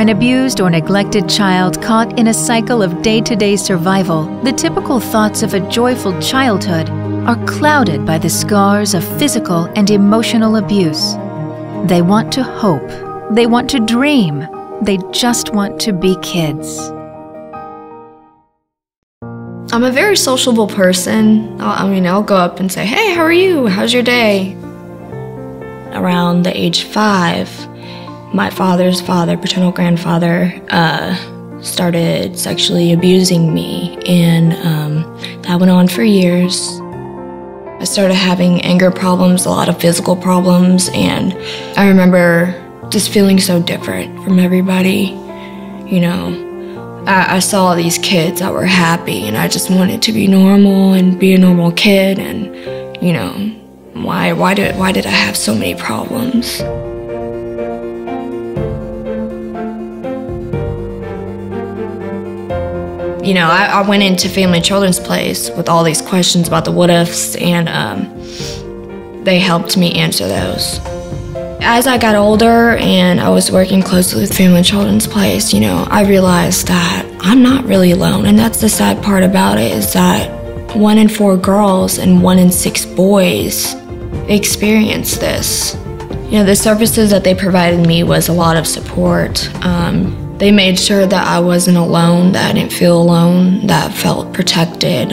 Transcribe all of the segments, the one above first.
an abused or neglected child caught in a cycle of day to day survival, the typical thoughts of a joyful childhood are clouded by the scars of physical and emotional abuse. They want to hope, they want to dream, they just want to be kids. I'm a very sociable person. I mean, I'll go up and say, Hey, how are you? How's your day? Around the age five, my father's father, paternal grandfather, uh, started sexually abusing me, and um, that went on for years. I started having anger problems, a lot of physical problems, and I remember just feeling so different from everybody. You know, I, I saw these kids that were happy, and I just wanted to be normal and be a normal kid, and you know, why, why did, why did I have so many problems? You know, I, I, went into Family Children's Place with all these questions about the what ifs, and um, they helped me answer those. As I got older and I was working closely with Family Children's Place, you know, I realized that I'm not really alone, and that's the sad part about it is that one in four girls and one in six boys experience this. You know, the services that they provided me was a lot of support. Um, they made sure that I wasn't alone, that I didn't feel alone, that I felt protected.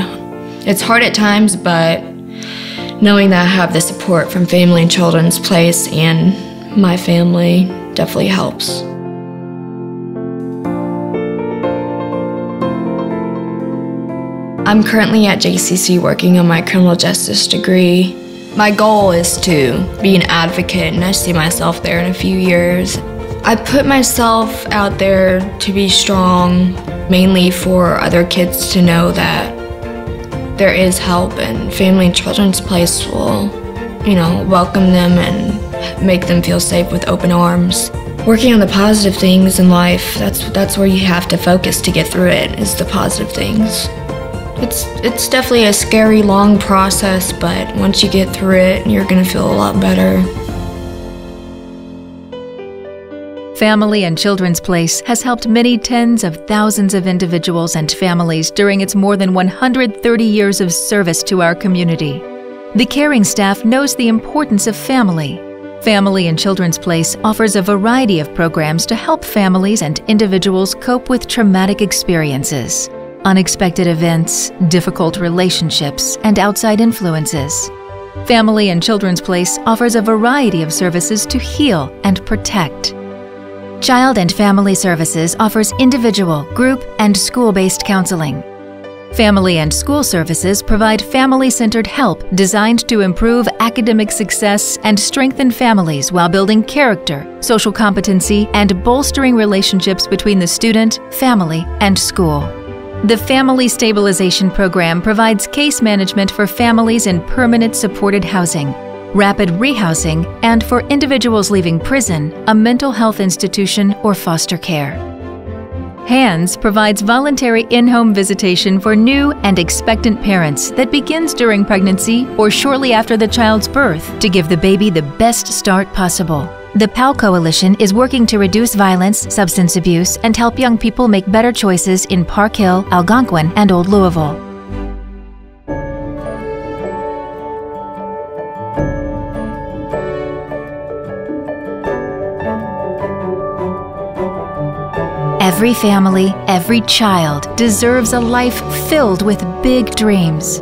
It's hard at times, but knowing that I have the support from Family and Children's Place and my family definitely helps. I'm currently at JCC working on my criminal justice degree. My goal is to be an advocate, and I see myself there in a few years. I put myself out there to be strong, mainly for other kids to know that there is help and Family and Children's Place will, you know, welcome them and make them feel safe with open arms. Working on the positive things in life, that's that's where you have to focus to get through it, is the positive things. It's it's definitely a scary long process, but once you get through it, you're going to feel a lot better. Family and Children's Place has helped many tens of thousands of individuals and families during its more than 130 years of service to our community. The caring staff knows the importance of family. Family and Children's Place offers a variety of programs to help families and individuals cope with traumatic experiences, unexpected events, difficult relationships, and outside influences. Family and Children's Place offers a variety of services to heal and protect. Child and Family Services offers individual, group, and school based counseling. Family and School Services provide family centered help designed to improve academic success and strengthen families while building character, social competency, and bolstering relationships between the student, family, and school. The Family Stabilization Program provides case management for families in permanent supported housing rapid rehousing, and for individuals leaving prison, a mental health institution, or foster care. HANDS provides voluntary in home visitation for new and expectant parents that begins during pregnancy or shortly after the child's birth to give the baby the best start possible. The PAL Coalition is working to reduce violence, substance abuse, and help young people make better choices in Park Hill, Algonquin, and Old Louisville. Every family, every child deserves a life filled with big dreams.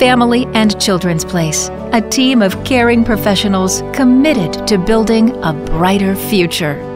Family and Children's Place, a team of caring professionals committed to building a brighter future.